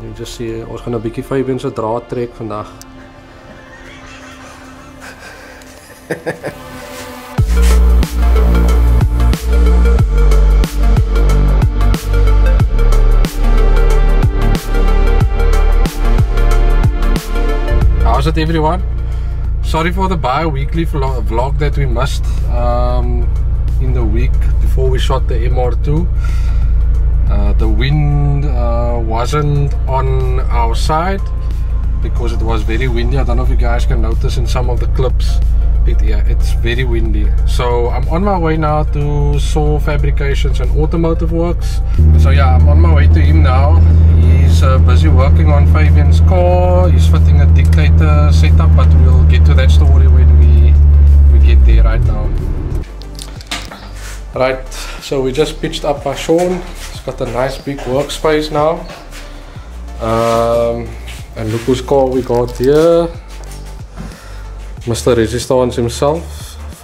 You just see ons gaan 'n bietjie Fabian se draad trek vandag. How's it everyone? Sorry for the bi-weekly vlog that we missed um, in the week before we shot the MR2. Uh, the wind uh, wasn't on our side because it was very windy. I don't know if you guys can notice in some of the clips. It, yeah, it's very windy. So I'm on my way now to SAW Fabrications and Automotive Works. So yeah, I'm on my way to him now. He's uh, busy working on Fabian's car. He's fitting a dictator setup, but we'll get to that story when we we get there right now. Right, so we just pitched up by Sean. He's got a nice big workspace now. Um, and look whose car we got here. Mr. Resistance himself,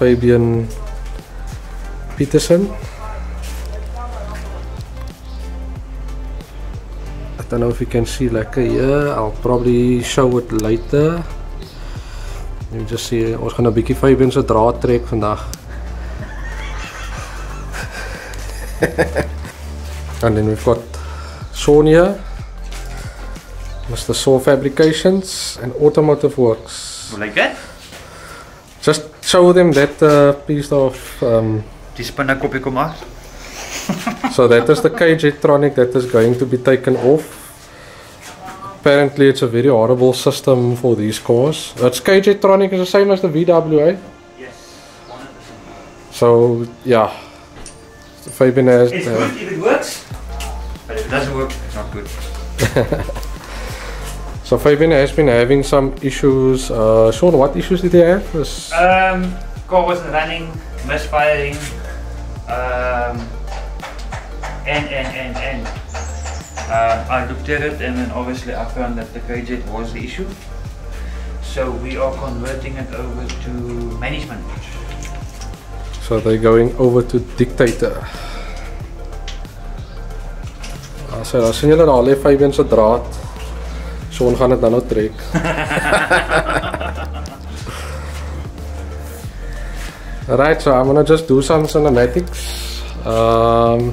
Fabian Peterson. I don't know if you can see lekker here. I'll probably show it later. You just see ons gaan 'n bietjie Fabian se draad trek vandag. and then we've got Sonia, Mr. SAW Fabrications and Automotive Works. Like that? Just show them that uh, piece of. Um, Die spinnekoppie kom af. so that is the K-Jetronic that is going to be taken off. Apparently, it's a very horrible system for these cars. It's K-Jetronic is the same as the VWA. Yes. So yeah, Fabian has. It's uh, good if it works, but if it doesn't work, it's not good. So Fabian has been having some issues. Uh, Shaun, what issues did he have? Was- Um, car wasn't running, misfiring, um, and and and and. Um, I looked at it and then obviously I found that the KJ was the issue. So we are converting it over to management. So they're going over to Dictator. So dan sien julle daar lê Fabian se draad. Shaun gaan dit nou trek. Right, so I'm gonna just do some cinematics. Um,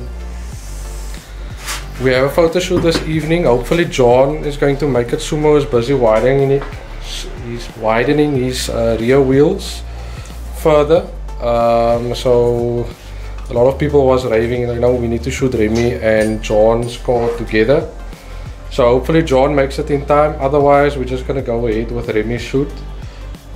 we have a photo shoot this evening. Hopefully, John is going to make it. Sumo is busy widening it. He's widening his uh, rear wheels further. Um, so a lot of people was raving, you know, we need to shoot Remi and John's car together. So hopefully John makes it in time. Otherwise, we're just gonna go ahead with Remi's shoot.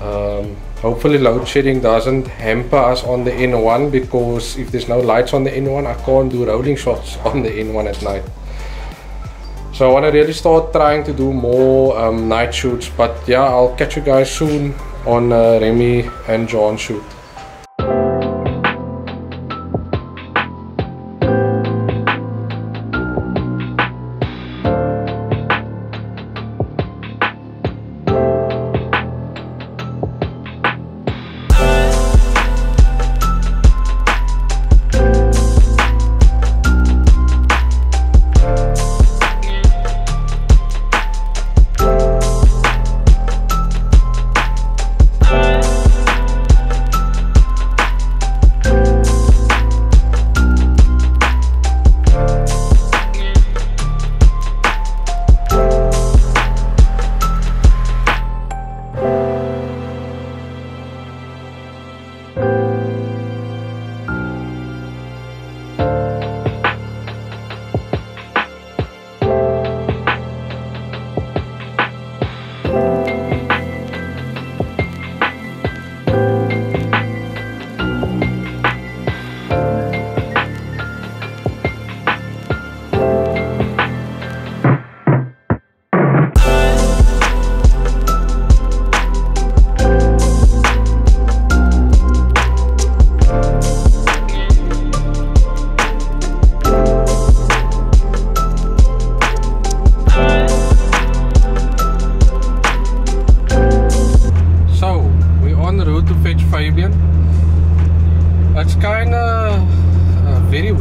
Um, hopefully load shedding doesn't hamper us on the N1 because if there's no lights on the N1, I can't do rolling shots on the N1 at night. So I want to really start trying to do more um, night shoots. But yeah, I'll catch you guys soon on uh, Remi and John shoot.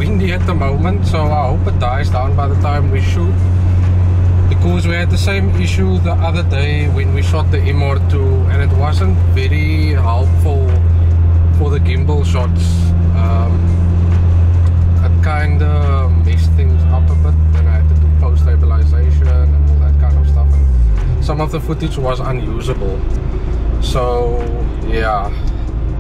Windy at the moment, so I hope it dies down by the time we shoot. Because we had the same issue the other day when we shot the MR2 and it wasn't very helpful for the gimbal shots. Um, it kind of messed things up a bit. Then I had to do post stabilization and all that kind of stuff. And some of the footage was unusable. So yeah,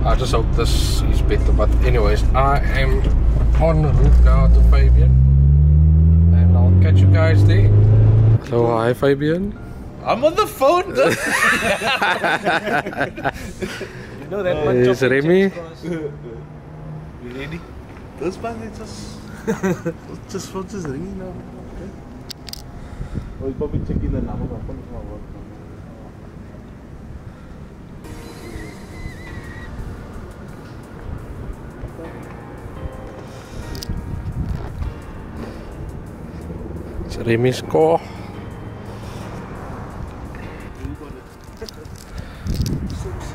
I just hope this is better. But anyways, I am on route now to Fabian, and I'll catch you guys there. So hi Fabian. I'm on the phone. you know that uh, much Yes, of Remi. You ready? Those man, they just, just phone just ringing now. Okay. Oh, you probably checking the number. Car.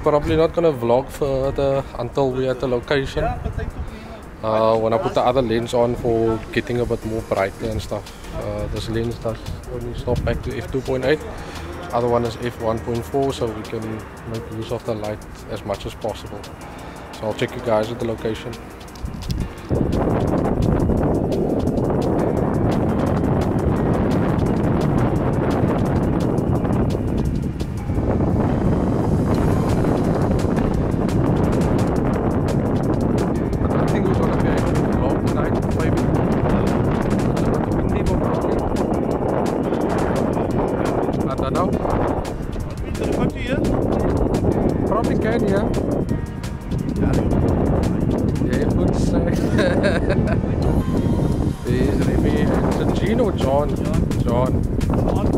Probably not gonna vlog further until we're at the location. Uh, when I put the other lens on for getting a bit more brighter and stuff. Uh, this lens does only stop back to f2.8. Other one is f1.4, so we can make use of the light as much as possible. So I'll check you guys at the location. Robbie in je? Ja, die heeft goed zeg. Deze het Gino John. John. John.